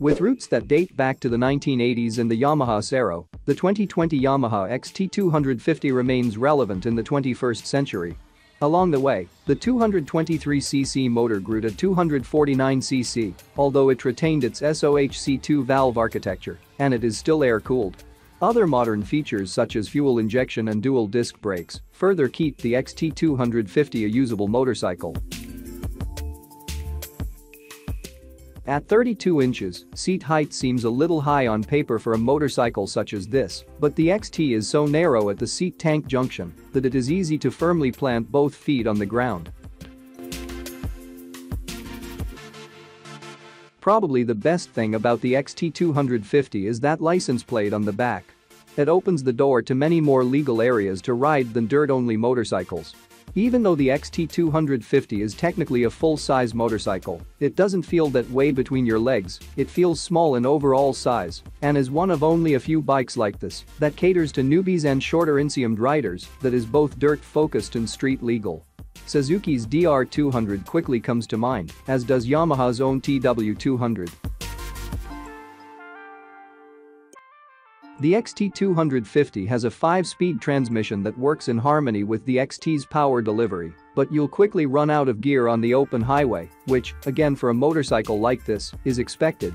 With roots that date back to the 1980s and the Yamaha Serow, the 2020 Yamaha XT250 remains relevant in the 21st century. Along the way, the 223cc motor grew to 249cc, although it retained its SOHC2 valve architecture, and it is still air-cooled. Other modern features such as fuel injection and dual disc brakes further keep the XT250 a usable motorcycle. At 32 inches, seat height seems a little high on paper for a motorcycle such as this, but the XT is so narrow at the seat tank junction that it is easy to firmly plant both feet on the ground. Probably the best thing about the XT250 is that license plate on the back. It opens the door to many more legal areas to ride than dirt-only motorcycles. Even though the XT250 is technically a full-size motorcycle, it doesn't feel that way between your legs, it feels small in overall size and is one of only a few bikes like this that caters to newbies and shorter inseamed riders that is both dirt-focused and street-legal. Suzuki's DR200 quickly comes to mind, as does Yamaha's own TW200. The XT250 has a 5-speed transmission that works in harmony with the XT's power delivery, but you'll quickly run out of gear on the open highway, which, again for a motorcycle like this, is expected.